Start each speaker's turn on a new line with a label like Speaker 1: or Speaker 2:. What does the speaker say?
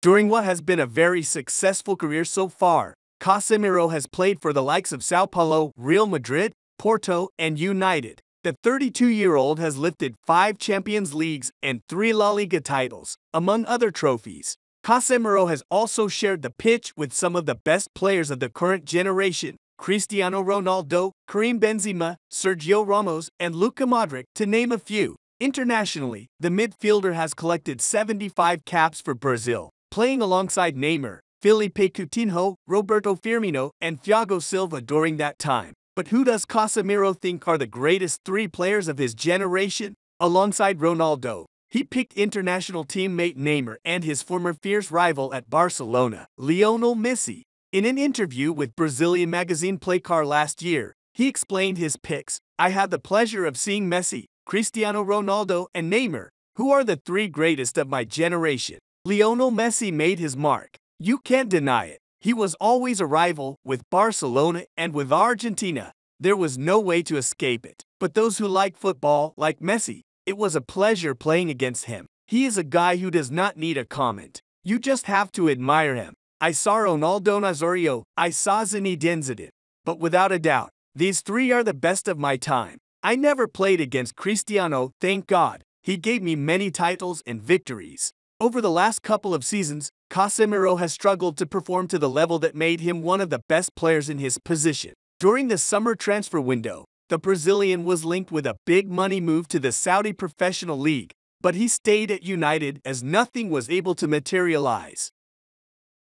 Speaker 1: During what has been a very successful career so far, Casemiro has played for the likes of Sao Paulo, Real Madrid, Porto, and United. The 32-year-old has lifted five Champions Leagues and three La Liga titles, among other trophies. Casemiro has also shared the pitch with some of the best players of the current generation, Cristiano Ronaldo, Karim Benzema, Sergio Ramos, and Luka Modric, to name a few. Internationally, the midfielder has collected 75 caps for Brazil, playing alongside Neymar, Philippe Coutinho, Roberto Firmino, and Thiago Silva during that time. But who does Casemiro think are the greatest three players of his generation? Alongside Ronaldo, he picked international teammate Neymar and his former fierce rival at Barcelona, Lionel Messi. In an interview with Brazilian magazine Placar last year, he explained his picks. I had the pleasure of seeing Messi, Cristiano Ronaldo, and Neymar, who are the three greatest of my generation. Lionel Messi made his mark. You can't deny it. He was always a rival with Barcelona and with Argentina. There was no way to escape it. But those who like football, like Messi, it was a pleasure playing against him. He is a guy who does not need a comment. You just have to admire him. I saw Ronaldo Nazario, I saw Zinedine Zidane. But without a doubt, these three are the best of my time. I never played against Cristiano, thank God. He gave me many titles and victories. Over the last couple of seasons, Casemiro has struggled to perform to the level that made him one of the best players in his position. During the summer transfer window, the Brazilian was linked with a big money move to the Saudi Professional League, but he stayed at United as nothing was able to materialize.